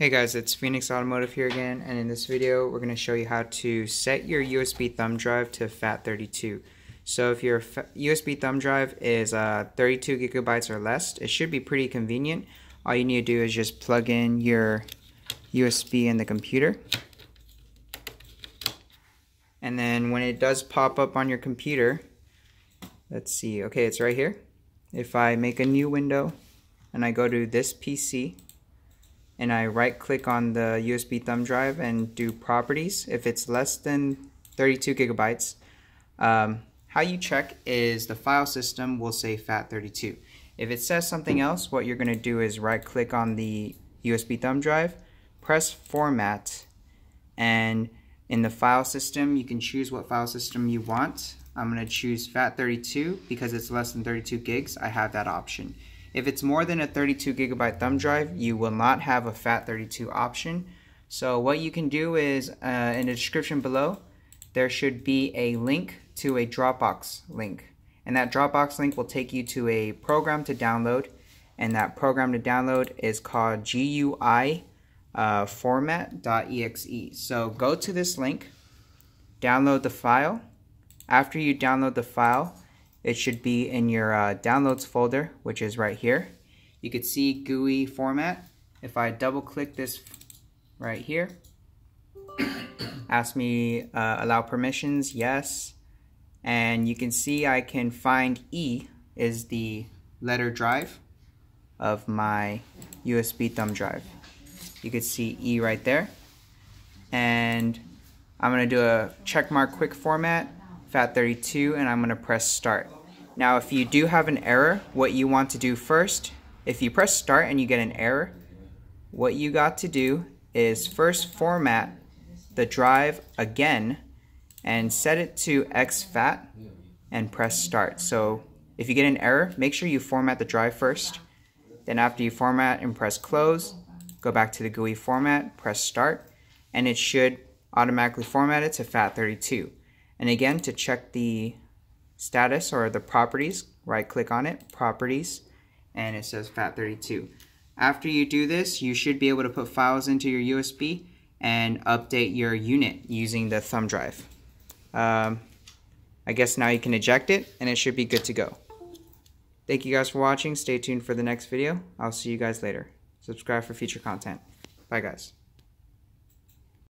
Hey guys, it's Phoenix Automotive here again, and in this video we're going to show you how to set your USB thumb drive to FAT32. So if your USB thumb drive is uh, 32 gigabytes or less, it should be pretty convenient. All you need to do is just plug in your USB in the computer. And then when it does pop up on your computer, let's see, okay, it's right here. If I make a new window and I go to this PC, and I right click on the USB thumb drive and do properties if it's less than 32 gigabytes. Um, how you check is the file system will say FAT32. If it says something else, what you're to do is right click on the USB thumb drive, press format, and in the file system you can choose what file system you want. I'm to choose FAT32 because it's less than 32 gigs. I have that option. If it's more than a 32 gigabyte thumb drive, you will not have a FAT32 option. So what you can do is uh, in the description below, there should be a link to a Dropbox link. And that Dropbox link will take you to a program to download. And that program to download is called GUI uh, format.exe. So go to this link, download the file. After you download the file, it should be in your uh, downloads folder, which is right here. You could see GUI format. If I double click this right here, ask me uh, allow permissions, yes. And you can see I can find E is the letter drive of my USB thumb drive. You could see E right there. And I'm to do a checkmark quick format FAT32 and I'm going to press start. Now if you do have an error, what you want to do first, if you press start and you get an error, what you got to do is first format the drive again and set it to exFAT and press start. So if you get an error, make sure you format the drive first. Then after you format and press close, go back to the GUI format, press start, and it should automatically format it to FAT32. And again, to check the status or the properties, right click on it, properties, and it says FAT32. After you do this, you should be able to put files into your USB and update your unit using the thumb drive. Um, I guess now you can eject it and it should be good to go. Thank you guys for watching. Stay tuned for the next video. I'll see you guys later. Subscribe for future content. Bye guys.